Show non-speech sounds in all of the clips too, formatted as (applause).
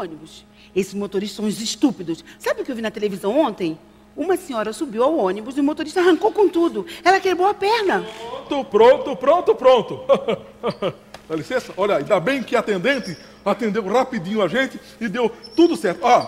ônibus. Esses motoristas são os estúpidos. Sabe o que eu vi na televisão ontem? Uma senhora subiu ao ônibus e o motorista arrancou com tudo. Ela quebrou a perna. Pronto, pronto, pronto, pronto. (laughs) Dá licença? Olha, ainda bem que a atendente atendeu rapidinho a gente e deu tudo certo. Ó,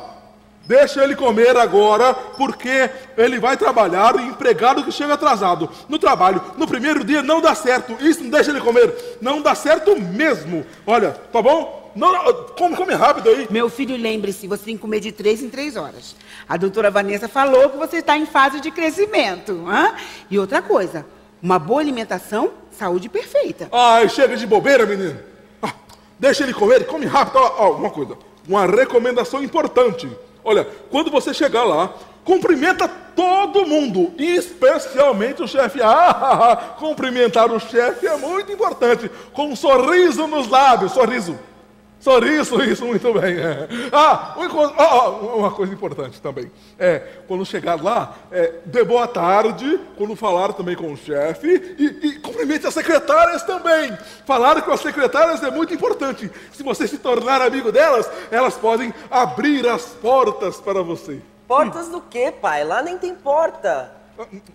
deixa ele comer agora, porque ele vai trabalhar e empregado que chega atrasado no trabalho. No primeiro dia não dá certo. Isso não deixa ele comer. Não dá certo mesmo. Olha, tá bom? Não, não, come, come rápido aí. Meu filho, lembre-se, você tem que comer de três em três horas. A doutora Vanessa falou que você está em fase de crescimento. Hã? E outra coisa, uma boa alimentação, saúde perfeita. Ai, chega de bobeira, menino. Ah, deixa ele comer, come rápido. Ó, ó, uma coisa, uma recomendação importante. Olha, quando você chegar lá, cumprimenta todo mundo, especialmente o chefe. Ah, (laughs) cumprimentar o chefe é muito importante, com um sorriso nos lábios, sorriso. Sorriso, isso, muito bem. É. Ah, uma coisa importante também. É, quando chegar lá, é, dê boa tarde, quando falar também com o chefe, e, e cumprimente as secretárias também. Falar com as secretárias é muito importante. Se você se tornar amigo delas, elas podem abrir as portas para você. Portas do quê, pai? Lá nem tem porta.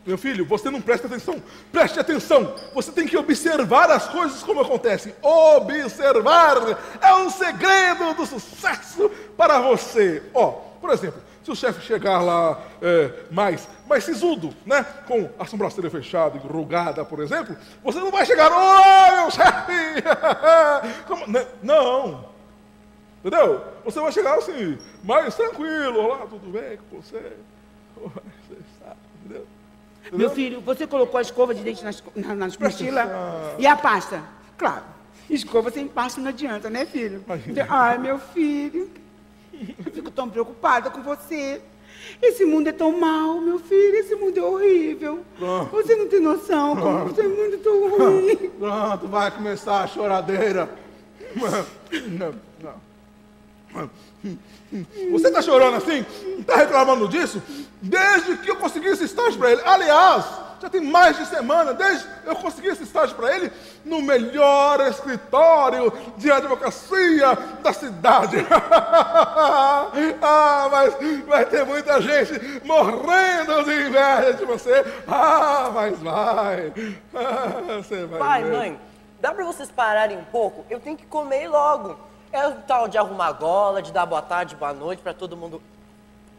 Meu filho, você não presta atenção. Preste atenção. Você tem que observar as coisas como acontecem. Observar é um segredo do sucesso para você. Ó, por exemplo, se o chefe chegar lá é, mais, mais sisudo, né? Com a sobrancelha fechada e rugada, por exemplo, você não vai chegar, oi, meu chefe! (laughs) Né? não. Entendeu? Você vai chegar assim, mais tranquilo, olá, tudo bem com você? (laughs) Você sabe, entendeu? Meu filho, você colocou a escova de dente nas, nas, nas mochilas e a pasta? Claro. Escova sem pasta não adianta, né, filho? Ai, meu filho. Eu fico tão preocupada com você. Esse mundo é tão mal, meu filho. Esse mundo é horrível. Pronto. Você não tem noção como esse mundo é tão ruim. Pronto, vai começar a choradeira. (laughs) Você está chorando assim? Está reclamando disso? Desde que eu consegui esse estágio para ele. Aliás, já tem mais de semana, desde que eu consegui esse estágio para ele, no melhor escritório de advocacia da cidade. (laughs) ah, mas vai ter muita gente morrendo de inveja de você. Ah, mas vai. (laughs) Ah, você vai. Pai, ver. mãe, dá para vocês pararem um pouco? Eu tenho que comer logo. É o tal de arrumar gola, de dar boa tarde, boa noite para todo mundo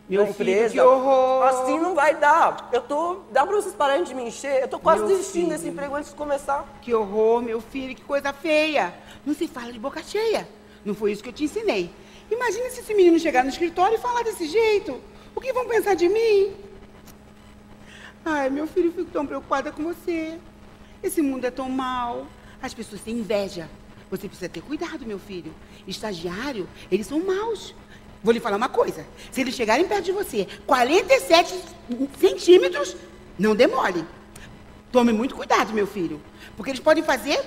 meu na empresa. Filho, que horror! Assim não vai dar. Eu tô. Dá pra vocês pararem de me encher? Eu tô quase meu desistindo filho. desse emprego antes de começar. Que horror, meu filho, que coisa feia. Não se fala de boca cheia. Não foi isso que eu te ensinei. Imagina se esse menino chegar no escritório e falar desse jeito. O que vão pensar de mim? Ai, meu filho, fico tão preocupada com você. Esse mundo é tão mal. As pessoas têm inveja. Você precisa ter cuidado, meu filho. Estagiário, eles são maus. Vou lhe falar uma coisa. Se eles chegarem perto de você, 47 centímetros, não demore. Tome muito cuidado, meu filho. Porque eles podem fazer,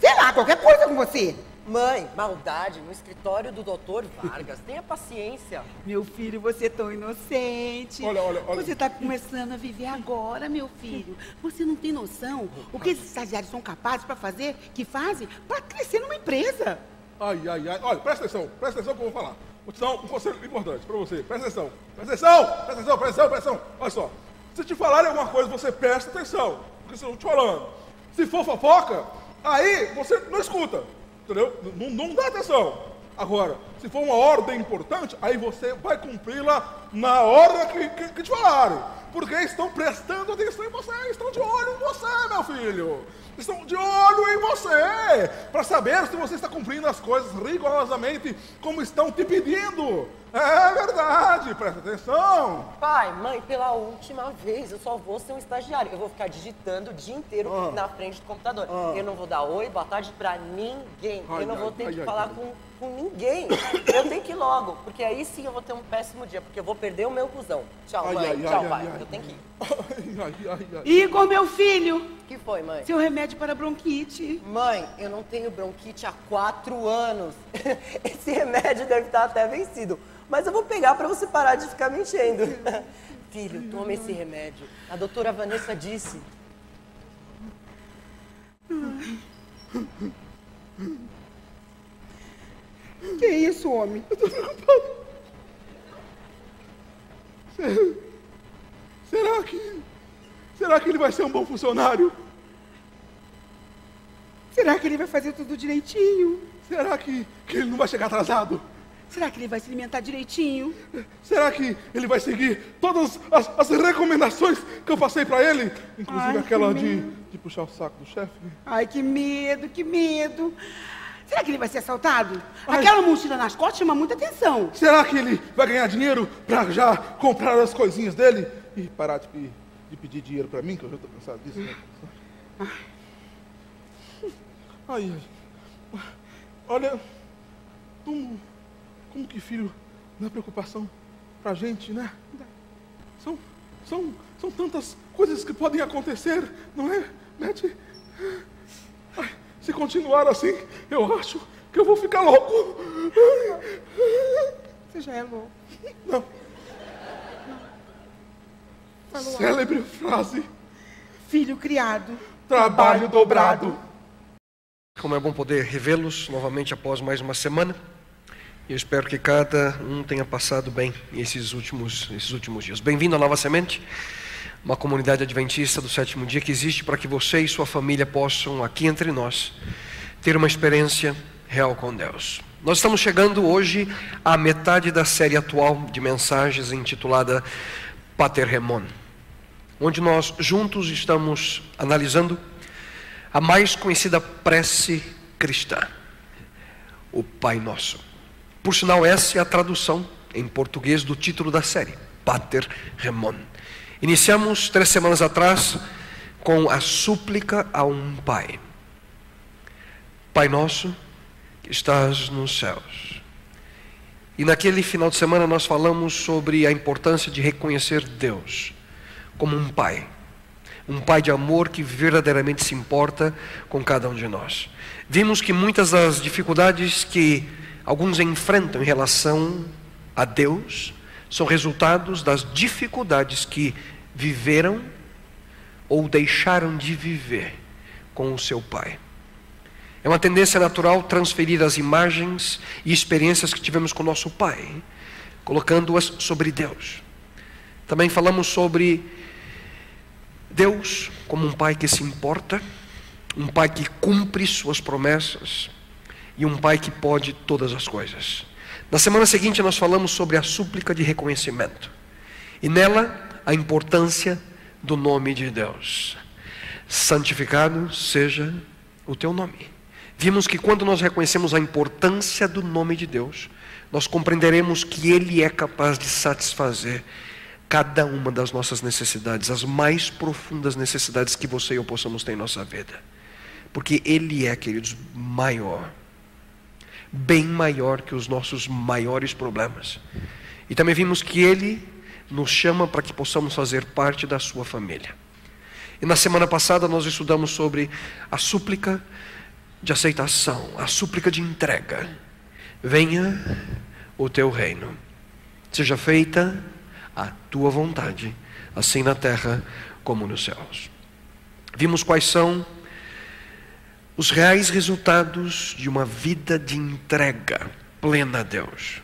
sei lá, qualquer coisa com você. Mãe, maldade no escritório do doutor Vargas. Tenha paciência. Meu filho, você é tão inocente. Olha, olha, olha. Você está começando a viver agora, meu filho. Você não tem noção o que esses estagiários são capazes para fazer, que fazem, para crescer numa empresa. Ai, ai, ai. Olha, presta atenção, presta atenção que eu vou falar. Vou te dar um conselho importante para você. Presta atenção, presta atenção, presta atenção, presta atenção, presta atenção. Olha só. Se te falarem alguma coisa, você presta atenção. Porque se eu te falando. Se for fofoca, aí você não escuta. Entendeu? Não, não dá atenção. Agora, se for uma ordem importante, aí você vai cumpri-la na hora que, que, que te falarem. Porque estão prestando atenção em você, estão de olho em você, meu filho. Estão de olho em você, para saber se você está cumprindo as coisas rigorosamente como estão te pedindo. É verdade, presta atenção. Pai, mãe, pela última vez eu só vou ser um estagiário. Eu vou ficar digitando o dia inteiro ah. na frente do computador. Ah. Eu não vou dar oi, boa tarde pra ninguém. Ai, eu não ai, vou ter ai, que falar com, com ninguém. Eu tenho que ir logo, porque aí sim eu vou ter um péssimo dia, porque eu vou perder o meu cuzão. Tchau, mãe. Tchau, pai. Eu tenho que ir. Igor, meu filho. que foi, mãe? Seu remédio para bronquite. Mãe, eu não tenho bronquite há quatro anos. (laughs) Esse remédio deve estar até vencido. Mas eu vou pegar para você parar de ficar me enchendo. (laughs) Filho, tome esse remédio. A doutora Vanessa disse. Que isso, homem? Eu tô preocupado. Será que. Será que ele vai ser um bom funcionário? Será que ele vai fazer tudo direitinho? Será que, que ele não vai chegar atrasado? Será que ele vai se alimentar direitinho? Será que ele vai seguir todas as, as recomendações que eu passei para ele? Inclusive Ai, aquela de, de puxar o saco do chefe? Ai, que medo, que medo. Será que ele vai ser assaltado? Ai. Aquela mochila nas costas chama muita atenção. Será que ele vai ganhar dinheiro para já comprar as coisinhas dele e parar de, de pedir dinheiro para mim, que eu já estou cansado disso. Né? Ai. ai. Olha, como como que filho não é preocupação para a gente, né? São, são, são tantas coisas que podem acontecer, não é? Ai, se continuar assim, eu acho que eu vou ficar louco. Você já é louco. Não. não. Célebre frase. Filho criado. Trabalho dobrado. Como é bom poder revê-los novamente após mais uma semana. Eu espero que cada um tenha passado bem esses últimos, esses últimos dias. Bem-vindo à Nova Semente, uma comunidade adventista do sétimo dia que existe para que você e sua família possam, aqui entre nós, ter uma experiência real com Deus. Nós estamos chegando hoje à metade da série atual de mensagens intitulada Pater Remon, onde nós juntos estamos analisando a mais conhecida prece cristã, o Pai Nosso. Por sinal, essa é a tradução em português do título da série, Pater Remon. Iniciamos três semanas atrás com a súplica a um pai. Pai nosso, que estás nos céus. E naquele final de semana nós falamos sobre a importância de reconhecer Deus como um pai. Um pai de amor que verdadeiramente se importa com cada um de nós. Vimos que muitas das dificuldades que alguns enfrentam em relação a Deus são resultados das dificuldades que viveram ou deixaram de viver com o seu pai. É uma tendência natural transferir as imagens e experiências que tivemos com nosso pai, colocando-as sobre Deus. Também falamos sobre Deus como um pai que se importa, um pai que cumpre suas promessas, e um Pai que pode todas as coisas. Na semana seguinte, nós falamos sobre a súplica de reconhecimento e nela a importância do nome de Deus. Santificado seja o teu nome. Vimos que quando nós reconhecemos a importância do nome de Deus, nós compreenderemos que Ele é capaz de satisfazer cada uma das nossas necessidades, as mais profundas necessidades que você e eu possamos ter em nossa vida. Porque Ele é, queridos, maior bem maior que os nossos maiores problemas. E também vimos que Ele nos chama para que possamos fazer parte da Sua família. E na semana passada nós estudamos sobre a súplica de aceitação, a súplica de entrega. Venha o teu reino, seja feita a tua vontade, assim na terra como nos céus. Vimos quais são os reais resultados de uma vida de entrega plena a Deus.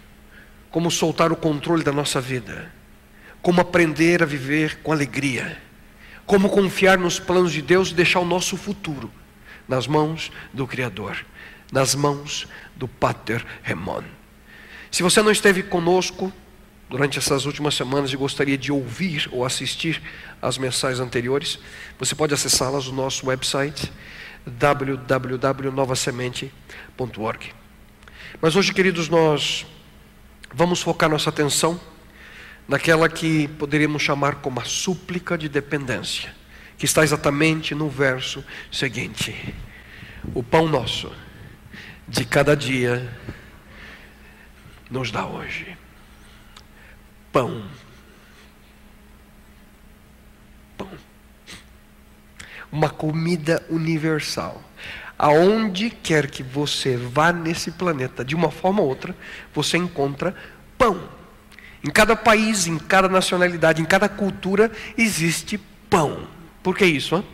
Como soltar o controle da nossa vida. Como aprender a viver com alegria. Como confiar nos planos de Deus e deixar o nosso futuro nas mãos do Criador, nas mãos do Pater Remon. Se você não esteve conosco durante essas últimas semanas e gostaria de ouvir ou assistir às mensagens anteriores, você pode acessá-las no nosso website www.novasemente.org. Mas hoje, queridos, nós vamos focar nossa atenção naquela que poderíamos chamar como a súplica de dependência, que está exatamente no verso seguinte: O pão nosso de cada dia nos dá hoje. Pão. Uma comida universal. Aonde quer que você vá nesse planeta, de uma forma ou outra, você encontra pão. Em cada país, em cada nacionalidade, em cada cultura, existe pão. Por que isso? Hein?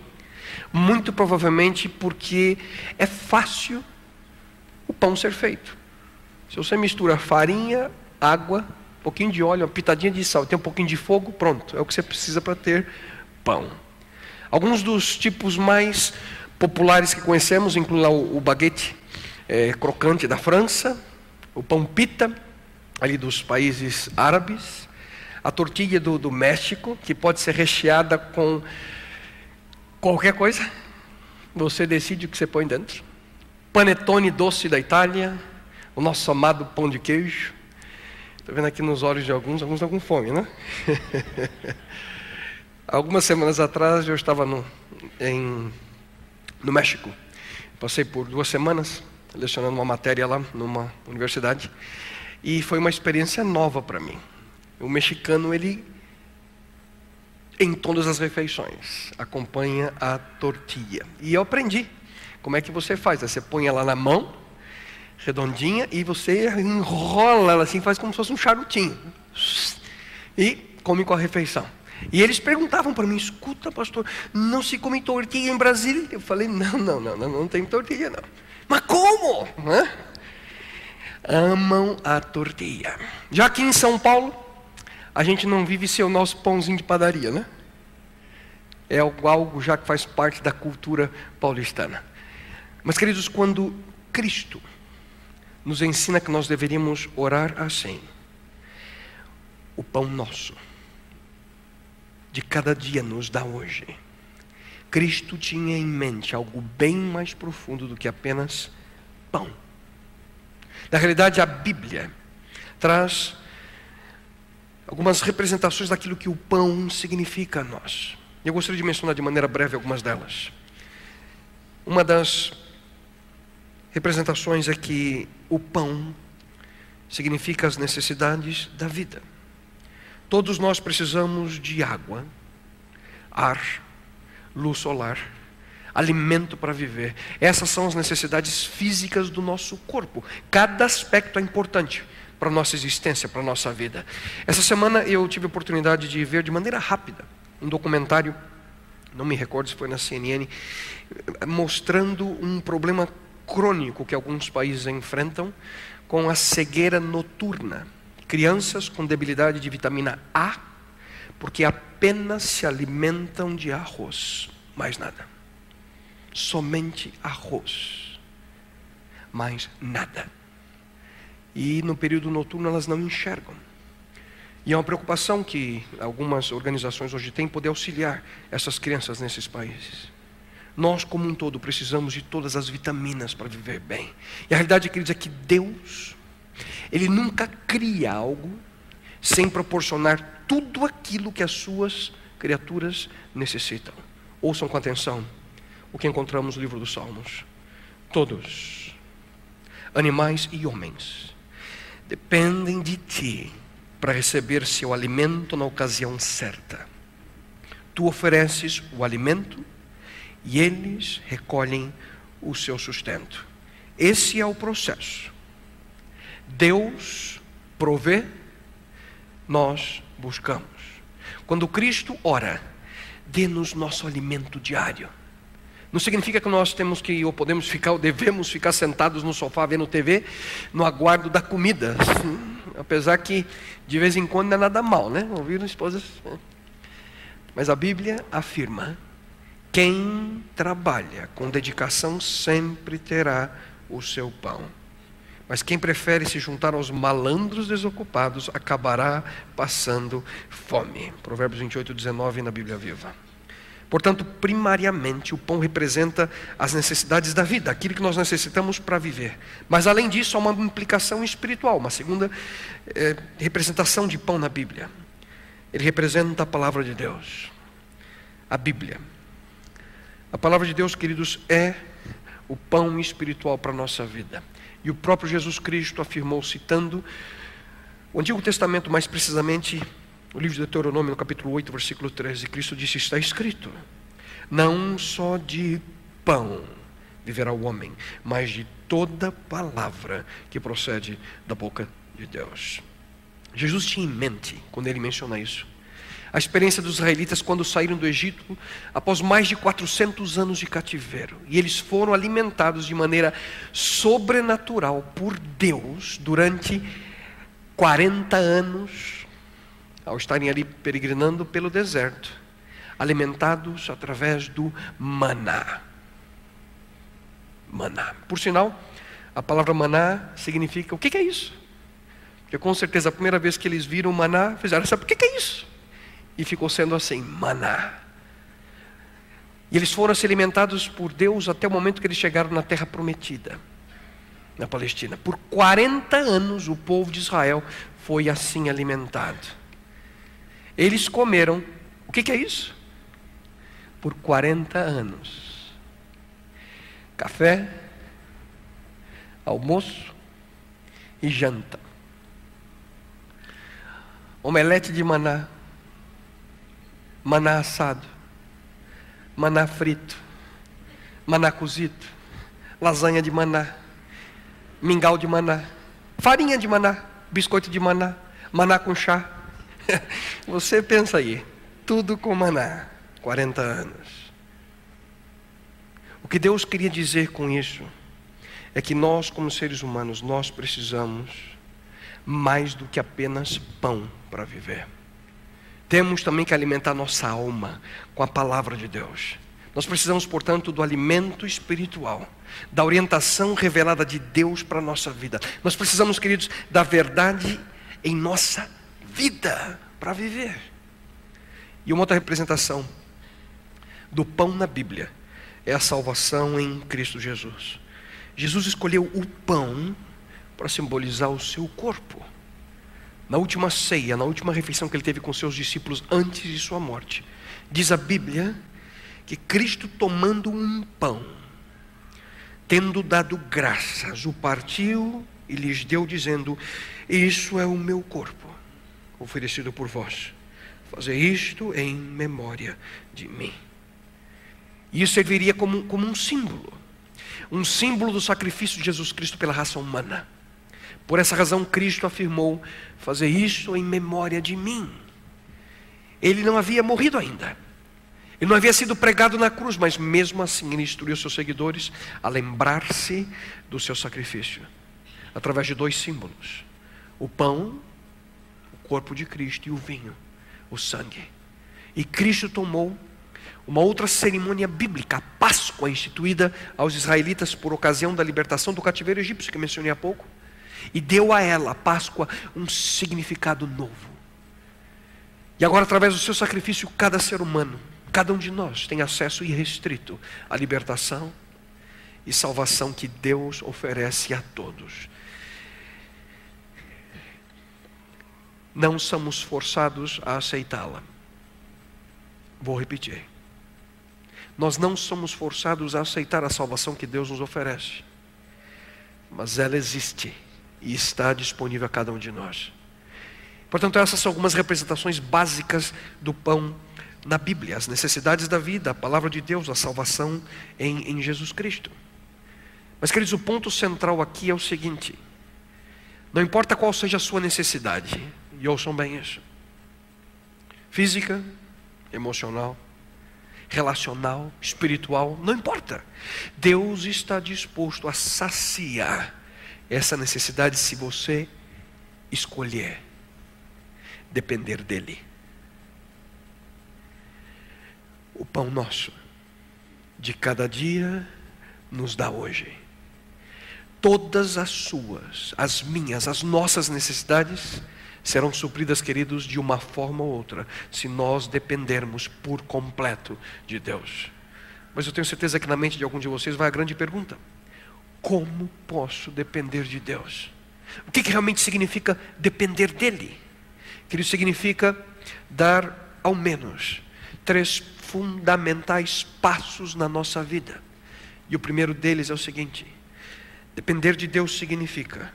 Muito provavelmente porque é fácil o pão ser feito. Se você mistura farinha, água, um pouquinho de óleo, uma pitadinha de sal, tem um pouquinho de fogo, pronto, é o que você precisa para ter pão. Alguns dos tipos mais populares que conhecemos incluem o, o baguete é, crocante da França, o pão pita, ali dos países árabes, a tortilha do, do México, que pode ser recheada com qualquer coisa, você decide o que você põe dentro. Panetone doce da Itália, o nosso amado pão de queijo. Estou vendo aqui nos olhos de alguns, alguns estão com fome, né? (laughs) Algumas semanas atrás eu estava no, em, no México. Passei por duas semanas lecionando uma matéria lá numa universidade e foi uma experiência nova para mim. O mexicano ele em todas as refeições acompanha a tortilha e eu aprendi como é que você faz. Você põe ela na mão redondinha e você enrola ela assim, faz como se fosse um charutinho e come com a refeição. E eles perguntavam para mim: escuta, pastor, não se come tortilha em Brasília? Eu falei: não, não, não, não, não tem tortilha, não. Mas como? Hã? Amam a tortilha. Já aqui em São Paulo, a gente não vive sem o nosso pãozinho de padaria, né? É algo já que faz parte da cultura paulistana. Mas, queridos, quando Cristo nos ensina que nós deveríamos orar assim, o pão nosso de cada dia nos dá hoje. Cristo tinha em mente algo bem mais profundo do que apenas pão. Na realidade, a Bíblia traz algumas representações daquilo que o pão significa a nós. Eu gostaria de mencionar de maneira breve algumas delas. Uma das representações é que o pão significa as necessidades da vida. Todos nós precisamos de água, ar, luz solar, alimento para viver. Essas são as necessidades físicas do nosso corpo. Cada aspecto é importante para a nossa existência, para a nossa vida. Essa semana eu tive a oportunidade de ver de maneira rápida um documentário, não me recordo se foi na CNN, mostrando um problema crônico que alguns países enfrentam com a cegueira noturna crianças com debilidade de vitamina A, porque apenas se alimentam de arroz, mais nada. Somente arroz, mais nada. E no período noturno elas não enxergam. E é uma preocupação que algumas organizações hoje têm poder auxiliar essas crianças nesses países. Nós, como um todo, precisamos de todas as vitaminas para viver bem. E a realidade, queridos, é que Deus ele nunca cria algo sem proporcionar tudo aquilo que as suas criaturas necessitam. Ouçam com atenção o que encontramos no livro dos Salmos. Todos, animais e homens, dependem de ti para receber seu alimento na ocasião certa. Tu ofereces o alimento e eles recolhem o seu sustento. Esse é o processo Deus provê, nós buscamos. Quando Cristo ora, dê-nos nosso alimento diário. Não significa que nós temos que, ou podemos ficar, ou devemos ficar sentados no sofá vendo TV, no aguardo da comida. Apesar que, de vez em quando, não é nada mal, né? Ouviram esposas? Mas a Bíblia afirma: quem trabalha com dedicação sempre terá o seu pão. Mas quem prefere se juntar aos malandros desocupados acabará passando fome. Provérbios 28, 19 na Bíblia Viva. Portanto, primariamente, o pão representa as necessidades da vida, aquilo que nós necessitamos para viver. Mas, além disso, há uma implicação espiritual, uma segunda é, representação de pão na Bíblia. Ele representa a palavra de Deus, a Bíblia. A palavra de Deus, queridos, é o pão espiritual para a nossa vida. E o próprio Jesus Cristo afirmou, citando o Antigo Testamento, mais precisamente o livro de Deuteronômio, no capítulo 8, versículo 13, Cristo disse: Está escrito, não só de pão viverá o homem, mas de toda palavra que procede da boca de Deus. Jesus tinha em mente, quando ele menciona isso, a experiência dos israelitas quando saíram do Egito após mais de 400 anos de cativeiro. E eles foram alimentados de maneira sobrenatural por Deus durante 40 anos, ao estarem ali peregrinando pelo deserto, alimentados através do maná. Maná. Por sinal, a palavra maná significa o que é isso? Porque com certeza a primeira vez que eles viram maná, fizeram, sabe o que é isso? E ficou sendo assim, maná. E eles foram se alimentados por Deus até o momento que eles chegaram na terra prometida, na Palestina. Por 40 anos o povo de Israel foi assim alimentado. Eles comeram, o que, que é isso? Por 40 anos. Café, almoço e janta. Omelete de maná maná assado, maná frito, maná cozido, lasanha de maná, mingau de maná, farinha de maná, biscoito de maná, maná com chá. (laughs) Você pensa aí, tudo com maná, 40 anos. O que Deus queria dizer com isso é que nós, como seres humanos, nós precisamos mais do que apenas pão para viver. Temos também que alimentar nossa alma com a palavra de Deus. Nós precisamos, portanto, do alimento espiritual, da orientação revelada de Deus para a nossa vida. Nós precisamos, queridos, da verdade em nossa vida para viver. E uma outra representação do pão na Bíblia é a salvação em Cristo Jesus. Jesus escolheu o pão para simbolizar o seu corpo na última ceia, na última refeição que ele teve com seus discípulos antes de sua morte, diz a Bíblia que Cristo tomando um pão, tendo dado graças, o partiu e lhes deu, dizendo: Isso é o meu corpo, oferecido por vós. Fazer isto em memória de mim. Isso serviria como, como um símbolo, um símbolo do sacrifício de Jesus Cristo pela raça humana. Por essa razão, Cristo afirmou: fazer isto em memória de mim. Ele não havia morrido ainda. Ele não havia sido pregado na cruz, mas mesmo assim ele instruiu seus seguidores a lembrar-se do seu sacrifício, através de dois símbolos: o pão, o corpo de Cristo, e o vinho, o sangue. E Cristo tomou uma outra cerimônia bíblica, a Páscoa, instituída aos israelitas por ocasião da libertação do cativeiro egípcio, que mencionei há pouco e deu a ela, a Páscoa, um significado novo. E agora, através do seu sacrifício, cada ser humano, cada um de nós, tem acesso irrestrito à libertação e salvação que Deus oferece a todos. Não somos forçados a aceitá-la. Vou repetir. Nós não somos forçados a aceitar a salvação que Deus nos oferece, mas ela existe e está disponível a cada um de nós. Portanto, essas são algumas representações básicas do pão na Bíblia, as necessidades da vida, a palavra de Deus, a salvação em, em Jesus Cristo. Mas, queridos, o ponto central aqui é o seguinte: não importa qual seja a sua necessidade, e ouçam bem isso, física, emocional, relacional, espiritual, não importa, Deus está disposto a saciar essa necessidade se você escolher depender dele. O pão nosso de cada dia nos dá hoje. Todas as suas, as minhas, as nossas necessidades serão supridas, queridos, de uma forma ou outra, se nós dependermos por completo de Deus. Mas eu tenho certeza que na mente de algum de vocês vai a grande pergunta: como posso depender de Deus? O que, que realmente significa depender dEle? Que ele significa dar ao menos três fundamentais passos na nossa vida. E o primeiro deles é o seguinte: depender de Deus significa,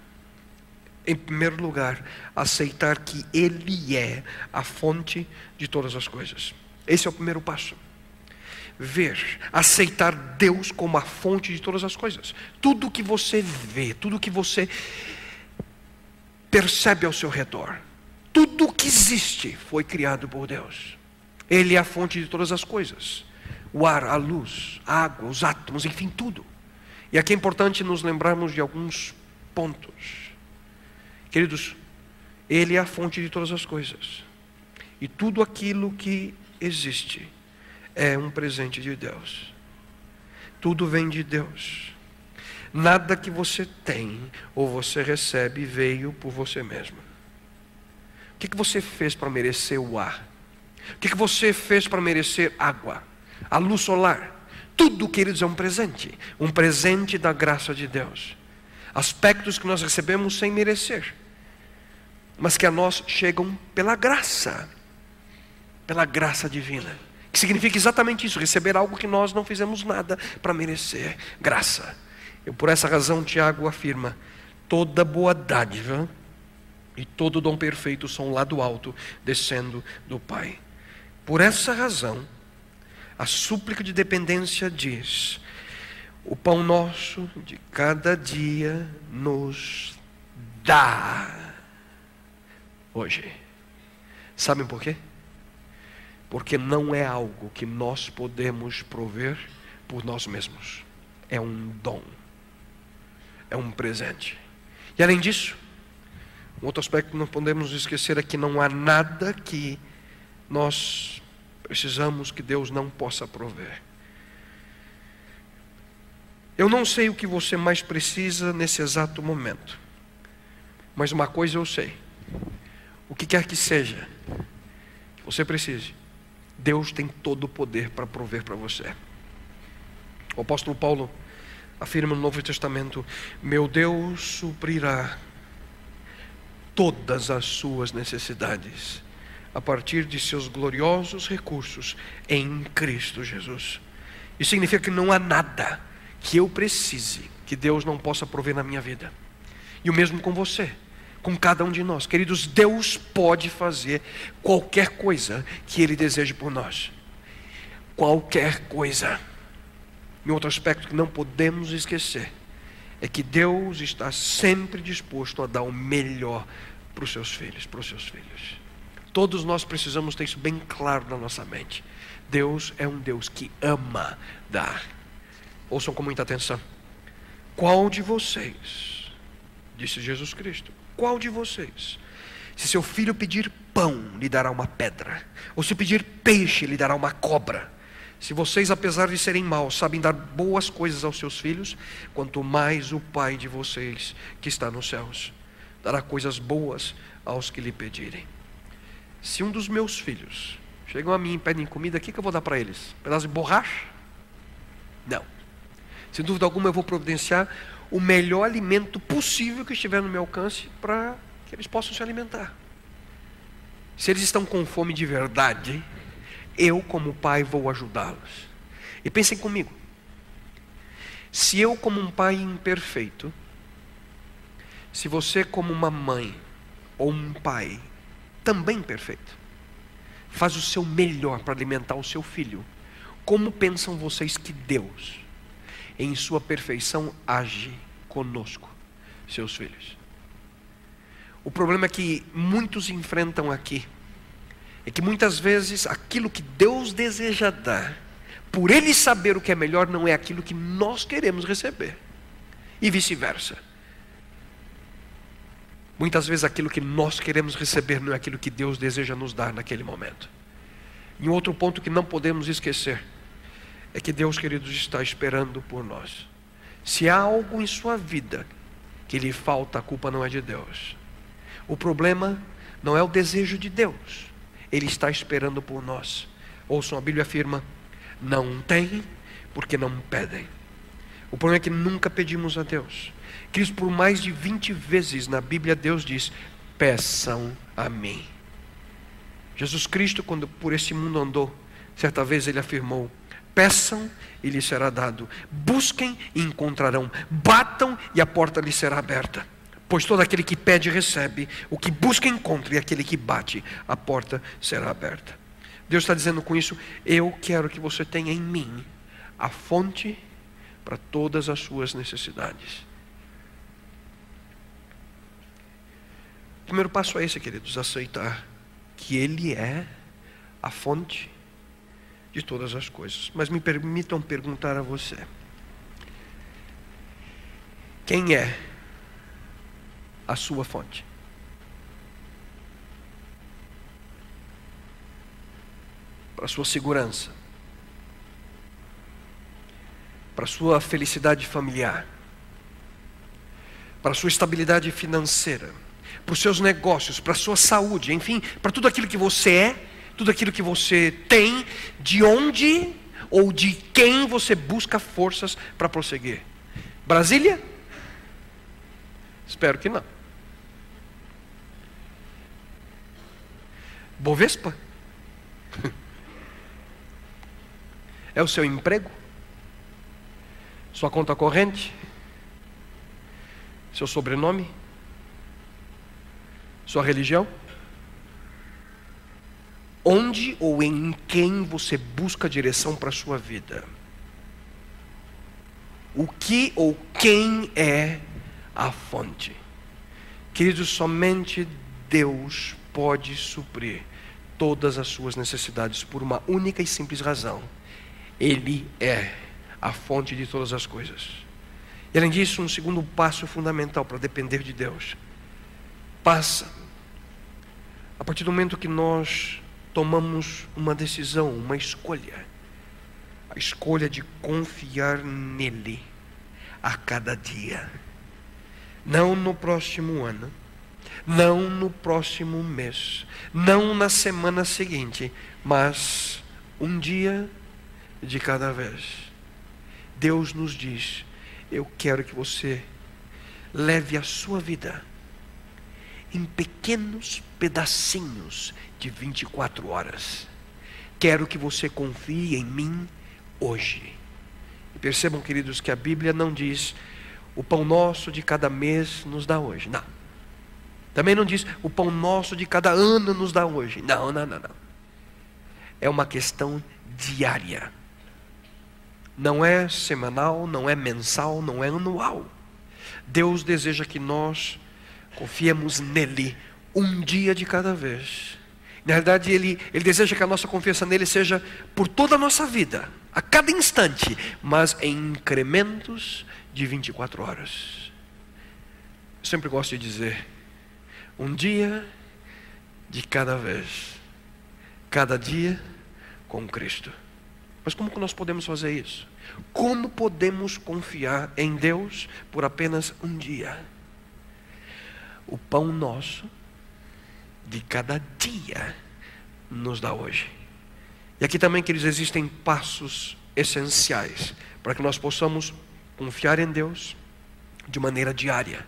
em primeiro lugar, aceitar que Ele é a fonte de todas as coisas. Esse é o primeiro passo ver, aceitar Deus como a fonte de todas as coisas. Tudo que você vê, tudo que você percebe ao seu redor, Tudo que existe foi criado por Deus. Ele é a fonte de todas as coisas: o ar, a luz, a água, os átomos, enfim, tudo. E aqui é importante nos lembrarmos de alguns pontos. Queridos, Ele é a fonte de todas as coisas. E tudo aquilo que existe é um presente de Deus. Tudo vem de Deus. Nada que você tem ou você recebe veio por você mesmo. O que, que você fez para merecer o ar? O que, que você fez para merecer água? A luz solar? Tudo, queridos, é um presente. Um presente da graça de Deus. Aspectos que nós recebemos sem merecer, mas que a nós chegam pela graça, pela graça divina. Que significa exatamente isso: receber algo que nós não fizemos nada para merecer graça. Eu, por essa razão, Tiago afirma: toda boa dádiva e todo dom perfeito são lá do alto, descendo do Pai. Por essa razão, a súplica de dependência diz: o pão nosso de cada dia nos dá hoje. Sabem por quê? Porque não é algo que nós podemos prover por nós mesmos. É um dom. É um presente. E além disso, um outro aspecto que não podemos esquecer é que não há nada que nós Precisamos que Deus não possa prover. Eu não sei o que você mais precisa nesse exato momento, mas uma coisa eu sei: o que quer que seja que você precise, Deus tem todo o poder para prover para você. O apóstolo Paulo afirma no Novo Testamento: Meu Deus suprirá todas as suas necessidades a partir de seus gloriosos recursos em Cristo Jesus. Isso significa que não há nada que eu precise que Deus não possa prover na minha vida. E o mesmo com você, com cada um de nós. Queridos, Deus pode fazer qualquer coisa que Ele deseje por nós. Qualquer coisa. E outro aspecto que não podemos esquecer é que Deus está sempre disposto a dar o melhor para os seus filhos, para os seus filhos. Todos nós precisamos ter isso bem claro na nossa mente. Deus é um Deus que ama dar. Ouçam com muita atenção. Qual de vocês, disse Jesus Cristo, qual de vocês, se seu filho pedir pão, lhe dará uma pedra, ou se pedir peixe, lhe dará uma cobra? Se vocês, apesar de serem maus, sabem dar boas coisas aos seus filhos, quanto mais o Pai de vocês, que está nos céus, dará coisas boas aos que lhe pedirem. Se um dos meus filhos chegam a mim e pedem comida, o que, que eu vou dar para eles? Um pedaço de borracha? Não. Sem dúvida alguma, eu vou providenciar o melhor alimento possível que estiver no meu alcance para que eles possam se alimentar. Se eles estão com fome de verdade, eu, como pai, vou ajudá-los. E pensem comigo: se eu, como um pai imperfeito, se você, como uma mãe ou um pai também perfeito, faz o seu melhor para alimentar o seu filho, como pensam vocês que Deus, em sua perfeição, age conosco, seus filhos? O problema é que muitos enfrentam aqui é que muitas vezes aquilo que Deus deseja dar, por Ele saber o que é melhor, não é aquilo que nós queremos receber, e vice-versa. Muitas vezes aquilo que nós queremos receber não é aquilo que Deus deseja nos dar naquele momento. E um outro ponto que não podemos esquecer é que Deus, queridos, está esperando por nós. Se há algo em sua vida que lhe falta, a culpa não é de Deus. O problema não é o desejo de Deus. Ele está esperando por nós. Ouçam, a Bíblia afirma: não tem porque não pedem. O problema é que nunca pedimos a Deus. Cristo, por mais de 20 vezes na Bíblia, Deus diz: peçam a mim. Jesus Cristo, quando por esse mundo andou, certa vez ele afirmou: peçam e lhes será dado, busquem e encontrarão, batam e a porta lhes será aberta. Pois todo aquele que pede recebe, o que busca encontra, e aquele que bate, a porta será aberta. Deus está dizendo com isso: eu quero que você tenha em mim a fonte para todas as suas necessidades. primeiro passo é esse, queridos, aceitar que Ele é a fonte de todas as coisas. Mas me permitam perguntar a você: quem é a sua fonte? Para a sua segurança, para a sua felicidade familiar, para a sua estabilidade financeira para os seus negócios, para a sua saúde, enfim, para tudo aquilo que você é, tudo aquilo que você tem, de onde ou de quem você busca forças para prosseguir. Brasília? Espero que não. Bovespa? (laughs) É o seu emprego? Sua conta corrente? Seu sobrenome? Sua religião? Onde ou em quem você busca direção para a sua vida? O que ou quem é a fonte? Queridos, somente Deus pode suprir todas as suas necessidades por uma única e simples razão. Ele é a fonte de todas as coisas. E além disso, um segundo passo fundamental para depender de Deus passa a partir do momento que nós tomamos uma decisão, uma escolha, a escolha de confiar nele a cada dia, não no próximo ano, não no próximo mês, não na semana seguinte, mas um dia de cada vez. Deus nos diz: Eu quero que você leve a sua vida em pequenos pedacinhos de 24 horas. Quero que você confie em mim hoje. E percebam, queridos, que a Bíblia não diz o pão nosso de cada mês nos dá hoje. Não. Também não diz o pão nosso de cada ano nos dá hoje. Não, não, não, não. É uma questão diária. Não é semanal, não é mensal, não é anual. Deus deseja que nós Confiemos nele um dia de cada vez. Na verdade, ele, ele deseja que a nossa confiança nele seja por toda a nossa vida, a cada instante, mas em incrementos de 24 horas. Eu sempre gosto de dizer: um dia de cada vez, cada dia com Cristo. Mas como que nós podemos fazer isso? Como podemos confiar em Deus por apenas um dia? o pão nosso de cada dia nos dá hoje. E aqui também, queridos, existem passos essenciais para que nós possamos confiar em Deus de maneira diária.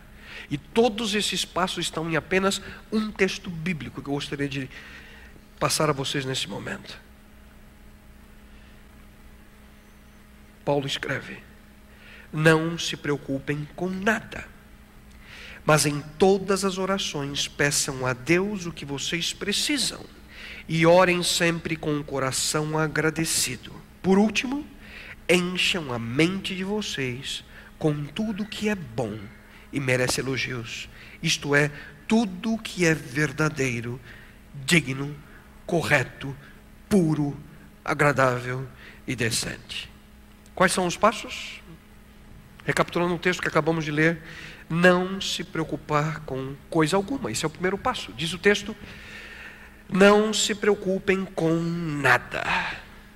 E todos esses passos estão em apenas um texto bíblico que eu gostaria de passar a vocês nesse momento. Paulo escreve: Não se preocupem com nada mas em todas as orações peçam a Deus o que vocês precisam e orem sempre com o coração agradecido. Por último, encham a mente de vocês com tudo que é bom e merece elogios, isto é, tudo que é verdadeiro, digno, correto, puro, agradável e decente. Quais são os passos? Recapitulando o texto que acabamos de ler, não se preocupar com coisa alguma. Esse é o primeiro passo. Diz o texto: não se preocupem com nada.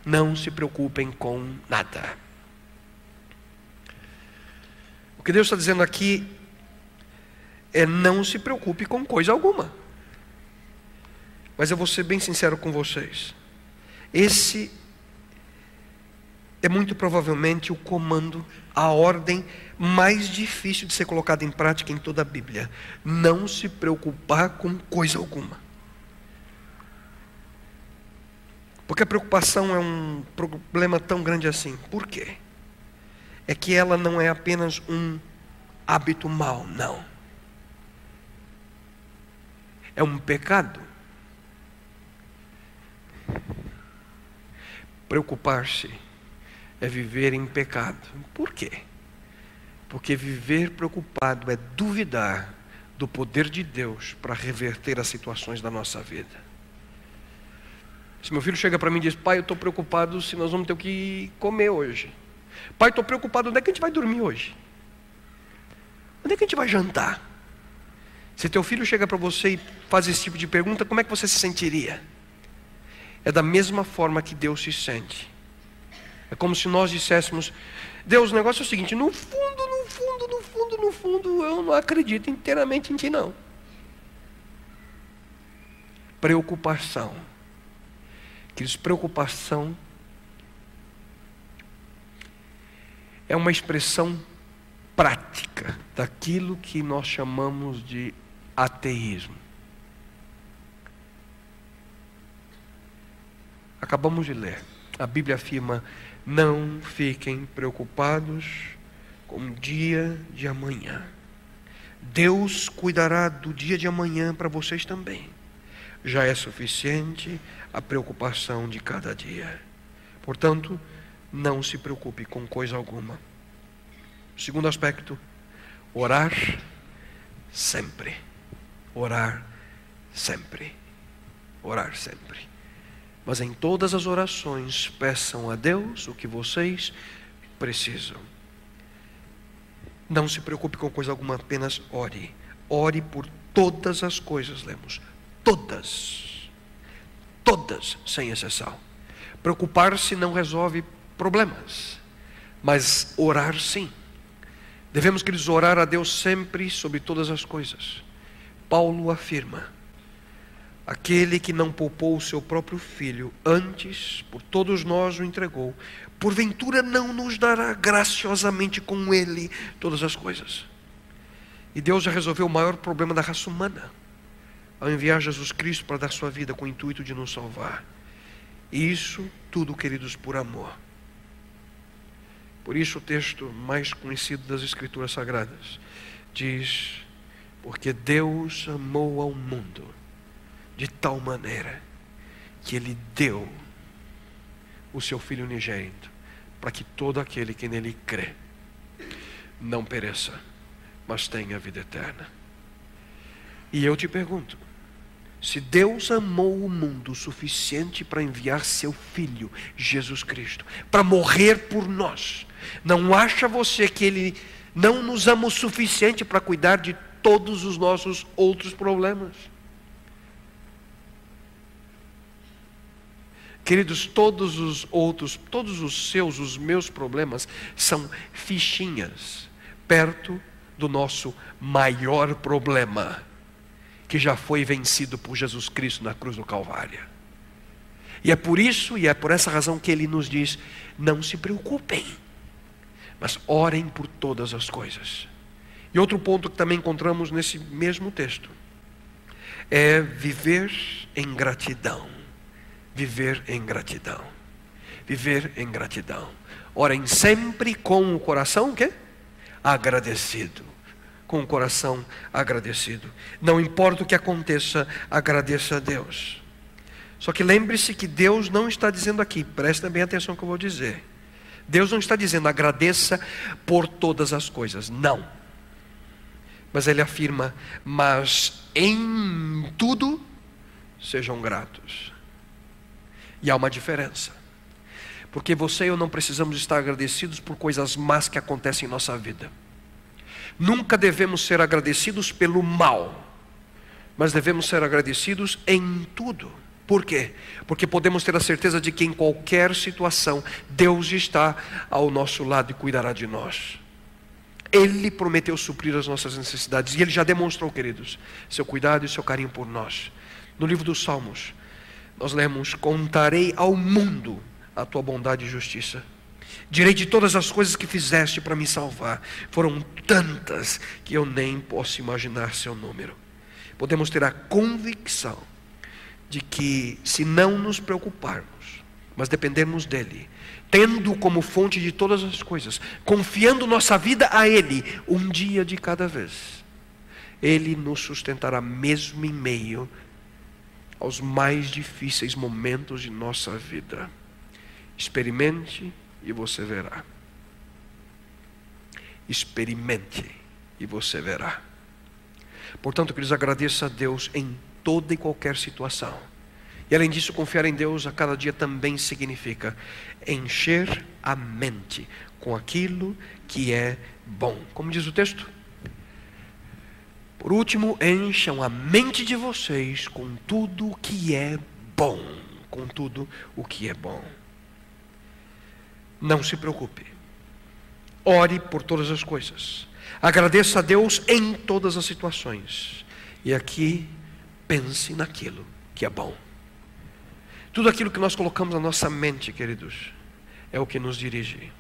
Não se preocupem com nada. O que Deus está dizendo aqui é não se preocupe com coisa alguma. Mas eu vou ser bem sincero com vocês. Esse é muito provavelmente o comando, a ordem mais difícil de ser colocada em prática em toda a Bíblia. Não se preocupar com coisa alguma. Porque a preocupação é um problema tão grande assim. Por quê? É que ela não é apenas um hábito mau, não. É um pecado. Preocupar-se é viver em pecado. Por quê? Porque viver preocupado é duvidar do poder de Deus para reverter as situações da nossa vida. Se meu filho chega para mim e diz, pai, eu estou preocupado se nós vamos ter o que comer hoje. Pai, estou preocupado, onde é que a gente vai dormir hoje? Onde é que a gente vai jantar? Se teu filho chega para você e faz esse tipo de pergunta, como é que você se sentiria? É da mesma forma que Deus se sente. É como se nós disséssemos: Deus, o negócio é o seguinte, no fundo, fundo, no fundo, no fundo, eu não acredito inteiramente em ti, não. Preocupação. Queridos, preocupação é uma expressão prática daquilo que nós chamamos de ateísmo. Acabamos de ler. A Bíblia afirma: não fiquem preocupados com o dia de amanhã. Deus cuidará do dia de amanhã para vocês também. Já é suficiente a preocupação de cada dia. Portanto, não se preocupe com coisa alguma. Segundo aspecto, orar sempre. Orar sempre. Orar sempre. Mas em todas as orações, peçam a Deus o que vocês precisam. Não se preocupe com coisa alguma, apenas ore. Ore por todas as coisas, lemos. Todas. Todas, sem exceção. Preocupar-se não resolve problemas, mas orar sim. Devemos, queridos, orar a Deus sempre sobre todas as coisas. Paulo afirma: aquele que não poupou o seu próprio filho, antes por todos nós o entregou, porventura não nos dará graciosamente com ele todas as coisas. E Deus já resolveu o maior problema da raça humana, ao enviar Jesus Cristo para dar sua vida com o intuito de nos salvar. E isso tudo, queridos, por amor. Por isso, o texto mais conhecido das Escrituras Sagradas diz: Porque Deus amou ao mundo de tal maneira que Ele deu o seu Filho unigênito, para que todo aquele que nele crê não pereça, mas tenha vida eterna. E eu te pergunto: se Deus amou o mundo o suficiente para enviar seu Filho, Jesus Cristo, para morrer por nós, não acha você que Ele não nos ama o suficiente para cuidar de todos os nossos outros problemas? Queridos, todos os outros, todos os seus, os meus problemas são fichinhas perto do nosso maior problema, que já foi vencido por Jesus Cristo na cruz do Calvário. E é por isso e é por essa razão que ele nos diz: não se preocupem mas orem por todas as coisas. E outro ponto que também encontramos nesse mesmo texto é viver em gratidão. Viver em gratidão. Viver em gratidão. Orem sempre com o coração que agradecido. Com o coração agradecido. Não importa o que aconteça, agradeça a Deus. Só que lembre-se que Deus não está dizendo aqui, preste bem atenção no que eu vou dizer Deus não está dizendo agradeça por todas as coisas, não. Mas ele afirma, mas em tudo sejam gratos. E há uma diferença. Porque você e eu não precisamos estar agradecidos por coisas más que acontecem em nossa vida. Nunca devemos ser agradecidos pelo mal, mas devemos ser agradecidos em tudo. Por quê? Porque podemos ter a certeza de que em qualquer situação Deus está ao nosso lado e cuidará de nós. Ele prometeu suprir as nossas necessidades e ele já demonstrou, queridos, seu cuidado e seu carinho por nós. No livro dos Salmos, nós lemos: Contarei ao mundo a tua bondade e justiça. Direi de todas as coisas que fizeste para me salvar. Foram tantas que eu nem posso imaginar seu número. Podemos ter a convicção de que, se não nos preocuparmos, mas dependermos dEle, tendo como fonte de todas as coisas, confiando nossa vida a Ele, um dia de cada vez, Ele nos sustentará mesmo em meio aos mais difíceis momentos de nossa vida. Experimente e você verá. Experimente e você verá. Portanto, que eles agradeçam a Deus em toda e qualquer situação. E além disso, confiar em Deus a cada dia também significa encher a mente com aquilo que é bom. Como diz o texto? Por último, encham a mente de vocês com tudo o que é bom. Com tudo o que é bom. Não se preocupe. Ore por todas as coisas. Agradeça a Deus em todas as situações. E aqui, pense naquilo que é bom. Tudo aquilo que nós colocamos na nossa mente, queridos, é o que nos dirige.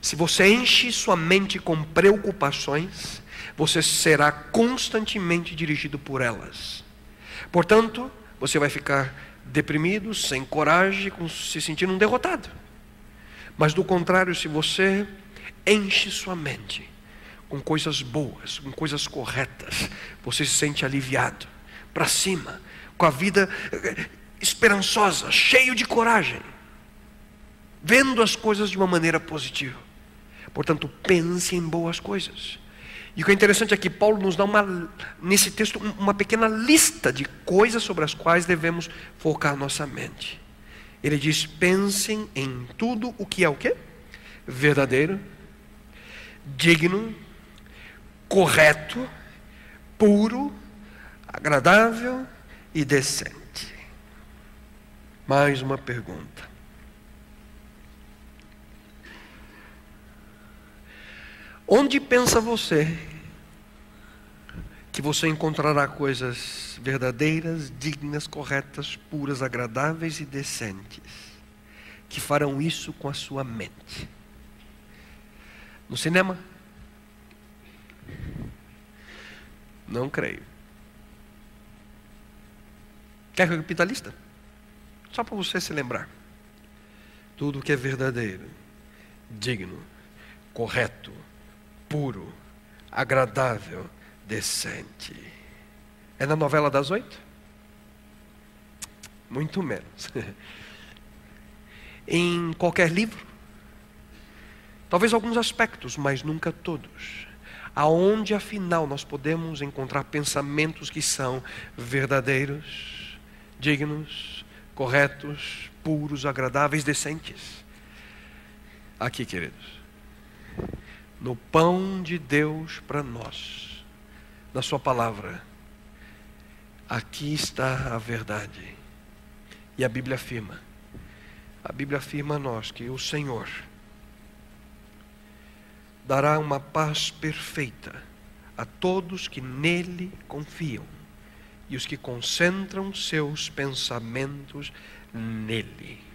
Se você enche sua mente com preocupações, você será constantemente dirigido por elas. Portanto, você vai ficar deprimido, sem coragem, se sentindo um derrotado. Mas do contrário, se você enche sua mente com coisas boas, com coisas corretas, você se sente aliviado, para cima, com a vida eh, esperançosa, cheio de coragem, vendo as coisas de uma maneira positiva. Portanto, pense em boas coisas. E o que é interessante é que Paulo nos dá uma, nesse texto uma pequena lista de coisas sobre as quais devemos focar nossa mente. Ele diz: pensem em tudo o que é o quê? Verdadeiro, digno, correto, puro, agradável e decente. Mais uma pergunta. Onde pensa você que você encontrará coisas verdadeiras, dignas, corretas, puras, agradáveis e decentes, que farão isso com a sua mente? No cinema? Não creio. Quer que eu repita? Só para você se lembrar. Tudo que é verdadeiro, digno, correto, puro, agradável, decente. É na novela das oito? Muito menos. (laughs) em qualquer livro? Talvez alguns aspectos, mas nunca todos. Aonde afinal nós podemos encontrar pensamentos que são verdadeiros, dignos, corretos, puros, agradáveis, decentes? Aqui, queridos no pão de Deus para nós, na Sua palavra. Aqui está a verdade. E a Bíblia afirma, a Bíblia afirma a nós que o Senhor dará uma paz perfeita a todos que nele confiam e os que concentram seus pensamentos nele.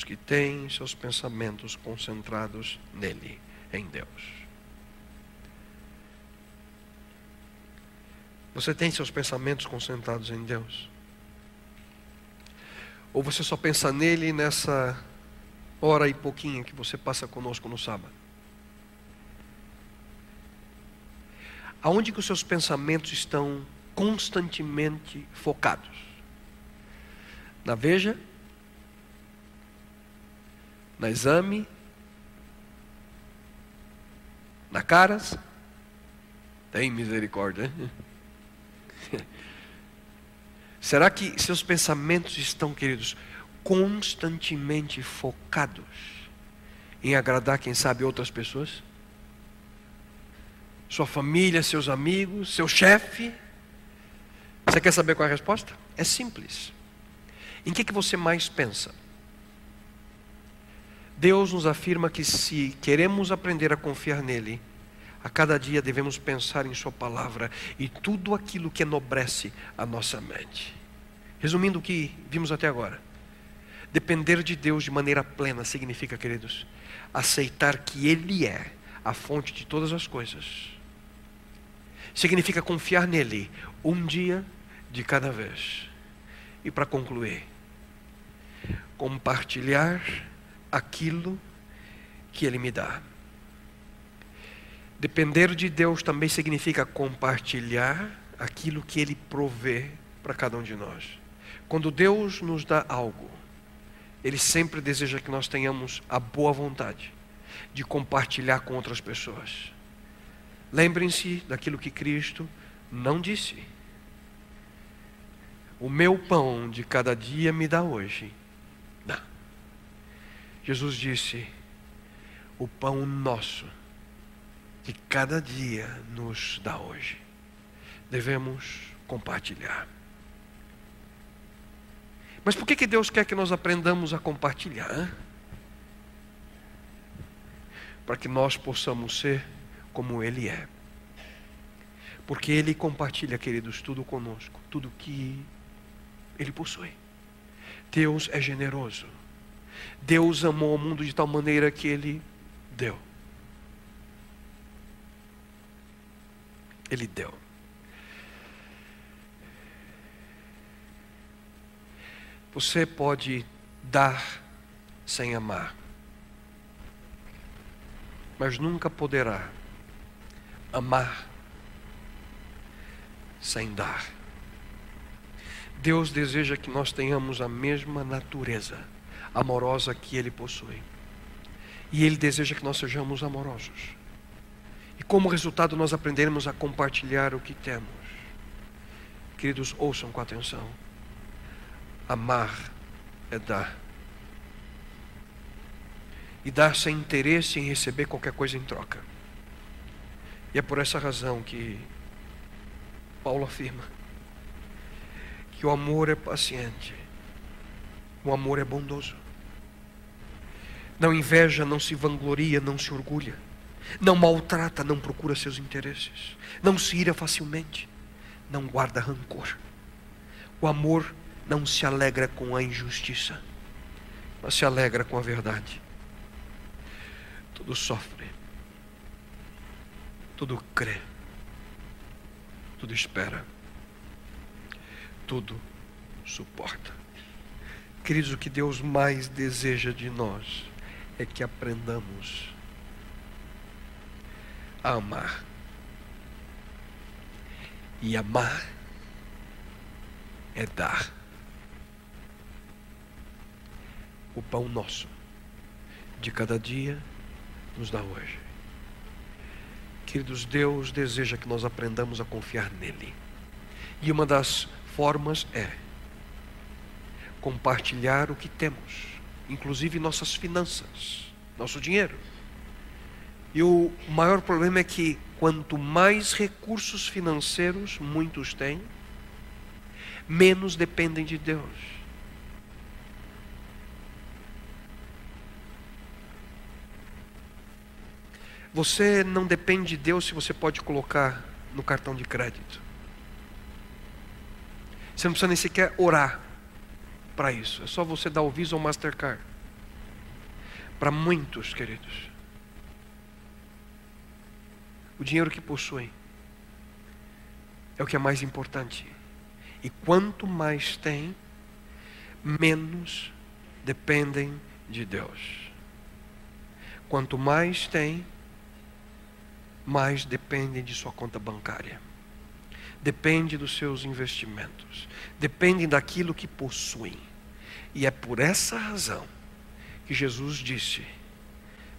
Os que têm seus pensamentos concentrados nele, em Deus. Você tem seus pensamentos concentrados em Deus? Ou você só pensa nele nessa hora e pouquinho que você passa conosco no sábado? Aonde que os seus pensamentos estão constantemente focados? Na veja na exame, na caras. Tem misericórdia. (laughs) Será que seus pensamentos estão, queridos, constantemente focados em agradar, quem sabe, outras pessoas? Sua família, seus amigos, seu chefe? Você quer saber qual é a resposta? É simples. Em que, que você mais pensa? Deus nos afirma que se queremos aprender a confiar nele, a cada dia devemos pensar em Sua palavra e tudo aquilo que enobrece a nossa mente. Resumindo o que vimos até agora, depender de Deus de maneira plena significa, queridos, aceitar que Ele é a fonte de todas as coisas. Significa confiar nele um dia de cada vez. E para concluir, compartilhar aquilo que Ele me dá. Depender de Deus também significa compartilhar aquilo que Ele provê para cada um de nós. Quando Deus nos dá algo, Ele sempre deseja que nós tenhamos a boa vontade de compartilhar com outras pessoas. Lembrem-se daquilo que Cristo não disse. O meu pão de cada dia me dá hoje. Jesus disse: o pão nosso de cada dia nos dá hoje. Devemos compartilhar. Mas por que, que Deus quer que nós aprendamos a compartilhar? Para que nós possamos ser como Ele é. Porque Ele compartilha, queridos, tudo conosco, tudo que Ele possui. Deus é generoso. Deus amou o mundo de tal maneira que Ele deu. Ele deu. Você pode dar sem amar, mas nunca poderá amar sem dar. Deus deseja que nós tenhamos a mesma natureza amorosa que Ele possui. E Ele deseja que nós sejamos amorosos. E como resultado, nós aprenderemos a compartilhar o que temos. Queridos, ouçam com atenção. Amar é dar. E dar sem interesse em receber qualquer coisa em troca. E é por essa razão que Paulo afirma que o amor é paciente, o amor é bondoso. Não inveja, não se vangloria, não se orgulha. Não maltrata, não procura seus interesses. Não se ira facilmente. Não guarda rancor. O amor não se alegra com a injustiça, mas se alegra com a verdade. Tudo sofre. Tudo crê. Tudo espera. Tudo suporta. Queridos, o que Deus mais deseja de nós é que aprendamos a amar. E amar é dar. O pão nosso de cada dia nos dá hoje. Queridos, Deus deseja que nós aprendamos a confiar nele. E uma das formas é compartilhar o que temos inclusive nossas finanças, nosso dinheiro. E o maior problema é que quanto mais recursos financeiros muitos têm, menos dependem de Deus. Você não depende de Deus se você pode colocar no cartão de crédito. Você não precisa nem sequer orar para isso. É só você dar o Visa ou Mastercard. Para muitos, queridos. O dinheiro que possuem é o que é mais importante. E quanto mais tem, menos dependem de Deus. Quanto mais tem, mais dependem de sua conta bancária depende dos seus investimentos, dependem daquilo que possuem. E é por essa razão que Jesus disse: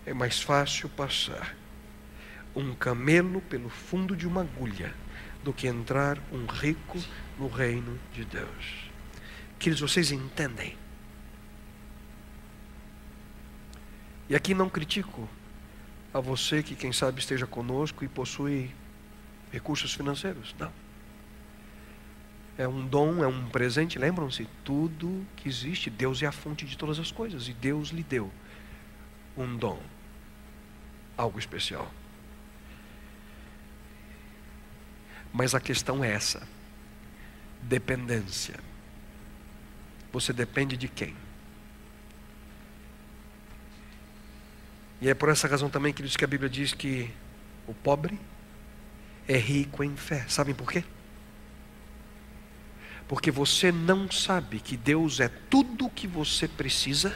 é mais fácil passar um camelo pelo fundo de uma agulha do que entrar um rico no reino de Deus. Queridos, vocês entendem? E aqui não critico a você que, quem sabe, esteja conosco e possui recursos financeiros. Não é um dom, é um presente. Lembram-se? Tudo que existe, Deus é a fonte de todas as coisas e Deus lhe deu um dom, algo especial. Mas a questão é essa: dependência. Você depende de quem? E é por essa razão também que diz que a Bíblia diz que o pobre é rico em fé. Sabem por quê? Porque você não sabe que Deus é tudo o que você precisa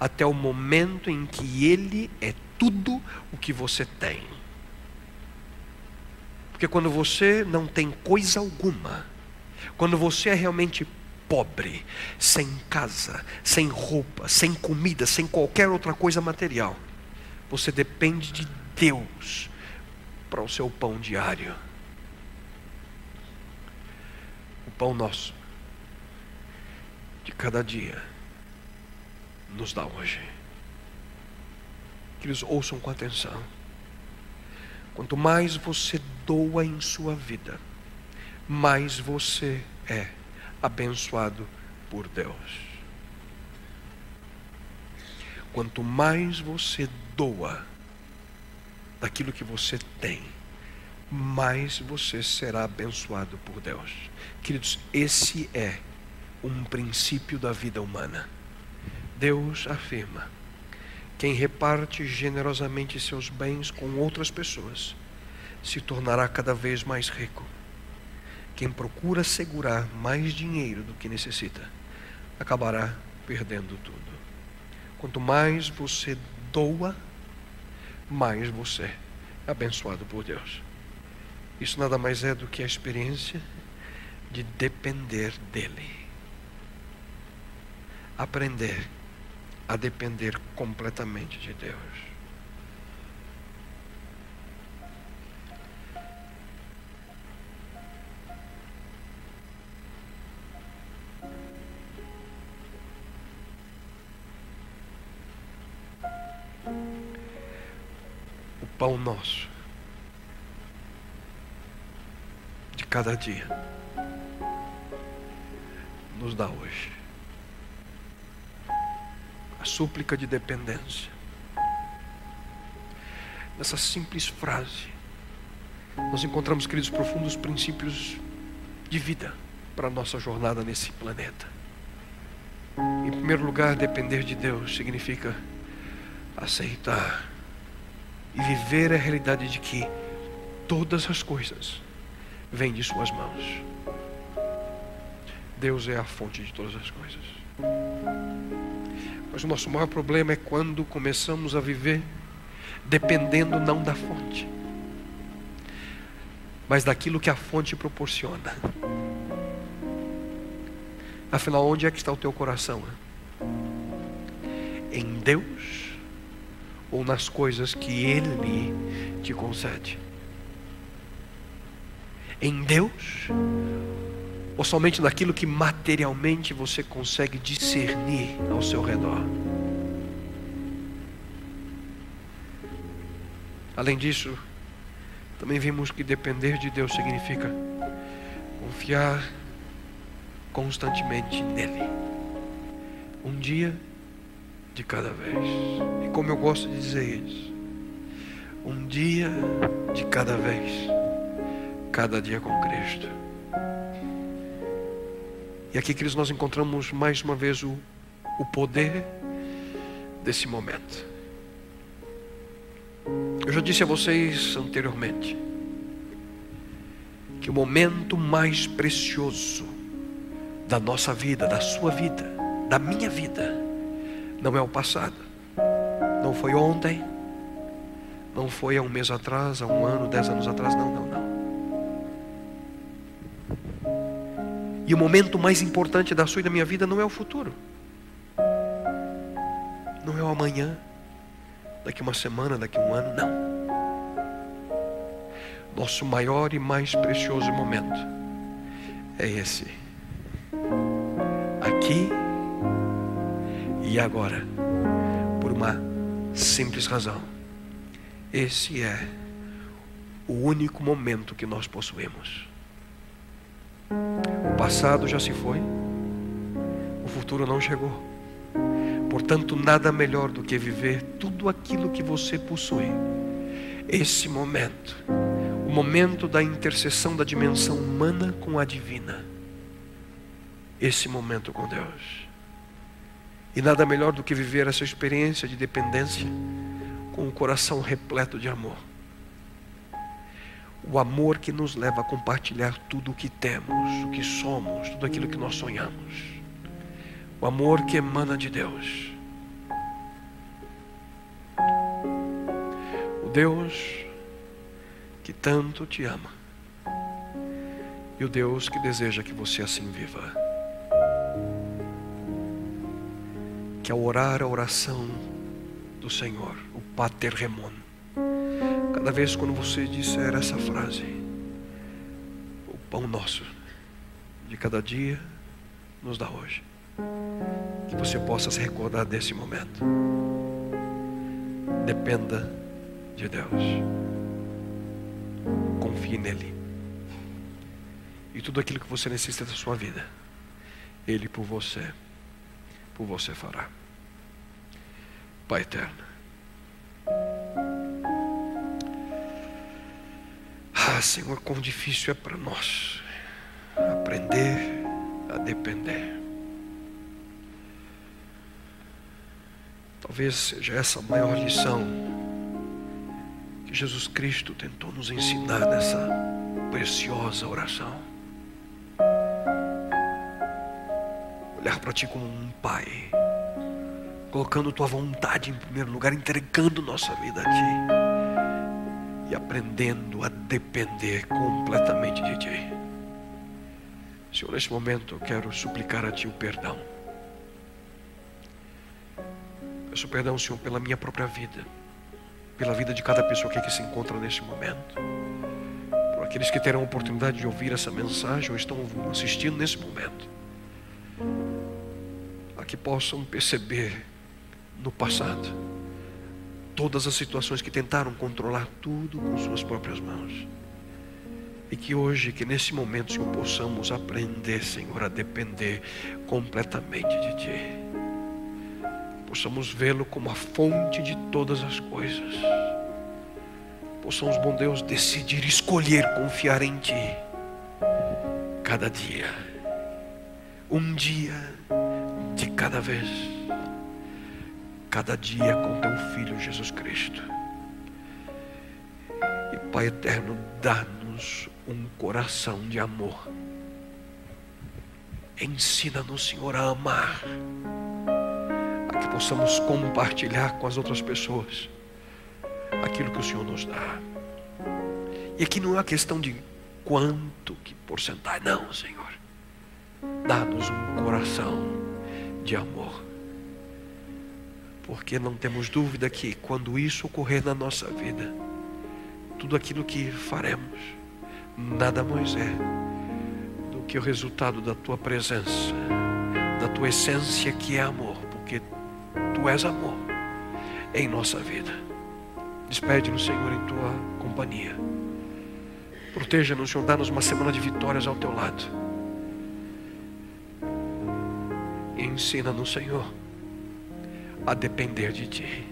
até o momento em que Ele é tudo o que você tem. Porque quando você não tem coisa alguma, quando você é realmente pobre, sem casa, sem roupa, sem comida, sem qualquer outra coisa material, você depende de Deus para o seu pão diário. O pão nosso de cada dia nos dá hoje. Que eles ouçam com atenção. Quanto mais você doa em sua vida, mais você é abençoado por Deus. Quanto mais você doa daquilo que você tem, mais você será abençoado por Deus. Queridos, esse é um princípio da vida humana. Deus afirma: quem reparte generosamente seus bens com outras pessoas se tornará cada vez mais rico. Quem procura segurar mais dinheiro do que necessita acabará perdendo tudo. Quanto mais você doa, mais você é abençoado por Deus. Isso nada mais é do que a experiência de depender dEle. Aprender a depender completamente de Deus. pão nosso de cada dia nos dá hoje. A súplica de dependência. Nessa simples frase, nós encontramos, queridos, profundos princípios de vida para a nossa jornada nesse planeta. Em primeiro lugar, depender de Deus significa aceitar e viver a realidade de que todas as coisas vêm de Suas mãos. Deus é a fonte de todas as coisas. Mas o nosso maior problema é quando começamos a viver dependendo não da fonte, mas daquilo que a fonte proporciona. Afinal, onde é que está o teu coração? Em Deus ou nas coisas que Ele te concede? Em Deus? Ou somente naquilo que materialmente você consegue discernir ao seu redor? Além disso, também vimos que depender de Deus significa confiar constantemente nele. Um dia de cada vez. E como eu gosto de dizer isso, um dia de cada vez, cada dia com Cristo. E aqui, queridos, nós encontramos mais uma vez o, o poder desse momento. Eu já disse a vocês anteriormente que o momento mais precioso da nossa vida, da sua vida, da minha vida, não é o passado. Não foi ontem. Não foi há um mês atrás, há um ano, dez anos atrás. Não, não, não. E o momento mais importante da sua e da minha vida não é o futuro. Não é o amanhã, daqui uma semana, daqui um ano, não. Nosso maior e mais precioso momento é esse. Aqui e agora, por uma simples razão. Esse é o único momento que nós possuímos. Passado já se foi, o futuro não chegou. Portanto, nada melhor do que viver tudo aquilo que você possui. Esse momento, o momento da interseção da dimensão humana com a divina. Esse momento com Deus. E nada melhor do que viver essa experiência de dependência com o coração repleto de amor. O amor que nos leva a compartilhar tudo o que temos, o que somos, tudo aquilo que nós sonhamos. O amor que emana de Deus. O Deus que tanto te ama. E o Deus que deseja que você assim viva. que ao orar a oração do Senhor, o Pater Remon. Cada vez quando você disser essa frase, o pão nosso de cada dia nos dá hoje. Que você possa se recordar desse momento. Dependa de Deus. Confie nele. E tudo aquilo que você necessita da sua vida, Ele por você, por você fará. Pai eterno. Ah, Senhor, quão difícil é para nós aprender a depender. Talvez seja essa a maior lição que Jesus Cristo tentou nos ensinar nessa preciosa oração. Olhar para Ti como um Pai, colocando Tua vontade em primeiro lugar, entregando nossa vida a Ti aprendendo a depender completamente de Ti. Senhor, nesse momento eu quero suplicar a Ti o perdão. Peço perdão, Senhor, pela minha própria vida, pela vida de cada pessoa que aqui se encontra nesse momento, por aqueles que terão a oportunidade de ouvir essa mensagem ou estão assistindo nesse momento, a que possam perceber no passado todas as situações que tentaram controlar tudo com suas próprias mãos. E que hoje, que nesse momento, Senhor, possamos aprender, Senhor, a depender completamente de Ti. Possamos vê-lo como a fonte de todas as coisas. Possamos, bom Deus, decidir, escolher confiar em Ti. Cada dia. Um dia de cada vez. Cada dia com Teu Filho Jesus Cristo. E Pai eterno, dá-nos um coração de amor. Ensina-nos, Senhor, a amar, a que possamos compartilhar com as outras pessoas aquilo que o Senhor nos dá. E aqui não é uma questão de quanto, que porcentagem, não, Senhor. Dá-nos um coração de amor. Porque não temos dúvida que quando isso ocorrer na nossa vida, tudo aquilo que faremos, nada mais é do que o resultado da tua presença, da tua essência que é amor, porque tu és amor em nossa vida. Despede-nos, Senhor, em tua companhia. Proteja-nos, Senhor, dá-nos uma semana de vitórias ao teu lado. E ensina-nos, Senhor, a depender de ti.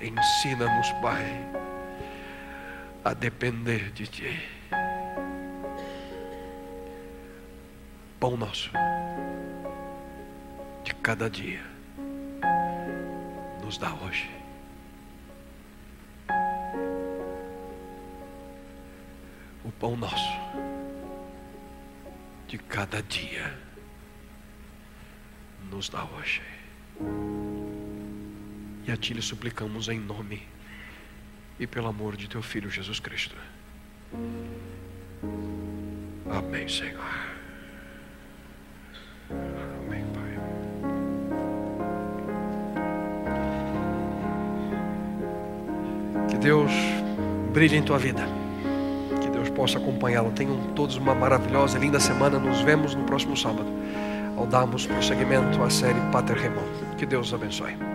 Ensina-nos, Pai a depender de Ti. Pão nosso de cada dia nos dá hoje. O pão nosso de cada dia nos dá hoje. E a Ti lhe suplicamos em nome e pelo amor de teu Filho Jesus Cristo. Amém, Senhor. Amém, Pai. Que Deus brilhe em tua vida. Que Deus possa acompanhá-lo. Tenham todos uma maravilhosa e linda semana. Nos vemos no próximo sábado, ao darmos prosseguimento à série Pater Remon. Que Deus abençoe.